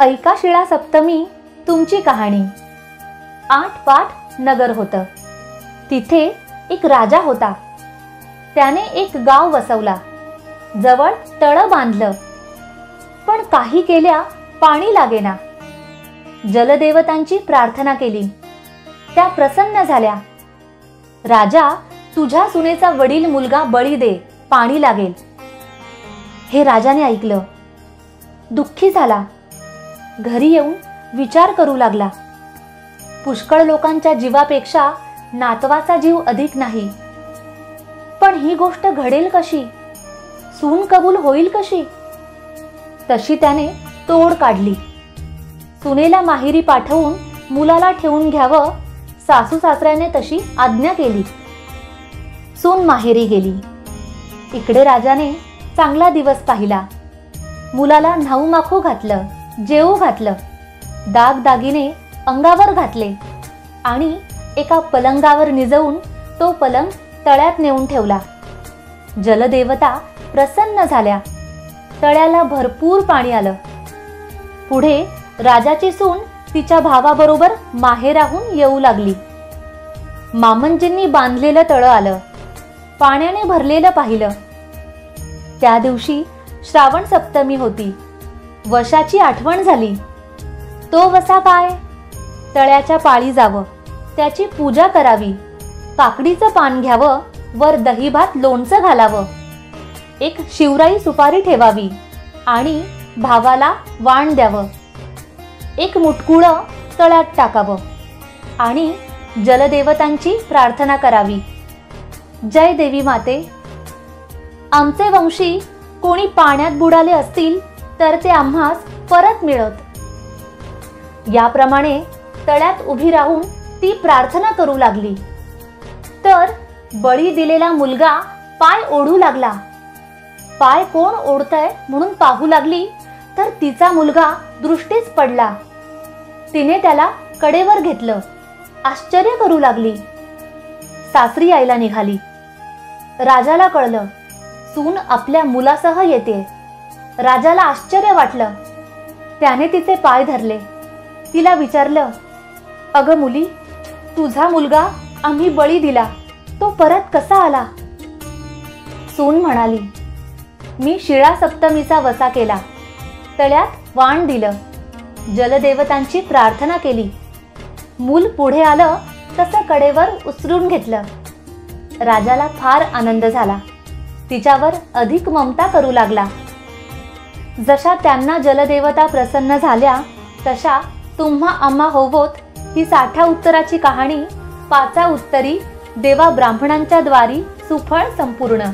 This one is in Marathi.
ऐका शिळा सप्तमी तुमची कहाणी. आठ पाठ नगर होतं. तिथे एक राजा होता. त्याने एक गाव वसवला. जवळ तळ बांधलं. पण काही केल्या पाणी लागेना. जलदेवतांची प्रार्थना केली. त्या प्रसन्न झाल्या. राजा तुझ्या सुनेचा वडील मुलगा बळी दे पाणी लागेल. हे राजाने ऐकलं. दुःखी झाला. घरी येऊन विचार करू लागला. पुष्कळ लोकांच्या जीवापेक्षा नातवाचा जीव अधिक नाही. पण ही गोष्ट घडेल कशी? सून कबूल होईल कशी? तशी त्याने तोड काढली. सुनेला माहेरी पाठवून मुलाला ठेवून घ्यावं सासू सासऱ्याने तशी आज्ञा केली. सून माहेरी गेली. इकडे राजाने चांगला दिवस पाहिला. मुलाला न्हाऊ माखू घातलं. जेवू घातलं. दागदागिने अंगावर घातले आणि एका पलंगावर निजवून तो पलंग तळ्यात नेऊन ठेवला. जलदेवता प्रसन्न झाल्या. तळ्याला भरपूर पाणी आलं. पुढे राजाची सून तिच्या भावाबरोबर माहेराहून येऊ लागली. मामंजींनी बांधलेलं तळं आलं. पाण्याने भरलेलं पाहिलं. त्या दिवशी श्रावण सप्तमी होती. वशाची आठवण झाली. तो वसा काय? तळ्याच्या पाळी जावं त्याची पूजा करावी. काकडीचं पान घ्यावं वर दहीभात लोणचं घालावं. एक शिवराई सुपारी ठेवावी आणि भावाला वाण द्यावं. एक मुटकुळं तळ्यात टाकावं आणि जलदेवतांची प्रार्थना करावी. जय देवी माते. आमचे वंशी कोणी पाण्यात बुडाले असतील? तर ते आम्हास परत मिळत. याप्रमाणे तळ्यात उभी राहून ती प्रार्थना करू लागली. तर बळी दिलेला मुलगा पाय ओढू लागला. पाय कोण ओढतय म्हणून पाहू लागली तर तिचा मुलगा दृष्टीच पडला. तिने त्याला कडेवर घेतलं. आश्चर्य करू लागली. सासरी आईला निघाली. राजाला कळलं सून आपल्या मुलासह येते. राजाला आश्चर्य वाटलं. त्याने तिचे पाय धरले. तिला विचारलं अगं मुली तुझा मुलगा आम्ही बळी दिला. तो परत कसा आला? सून म्हणाली मी शिळा सप्तमीचा वसा केला. तळ्यात वाण दिलं. जलदेवतांची प्रार्थना केली. मूल पुढे आलं तसं कडेवर उचलून घेतलं. राजाला फार आनंद झाला. तिच्यावर अधिक ममता करू लागला. जशा त्यांना जलदेवता प्रसन्न झाल्या तशा तुम्हा आम्हा होवोत ही साठा उत्तराची कहाणी पाचा उत्तरी देवा ब्राह्मणांच्या द्वारी सुफळ संपूर्ण.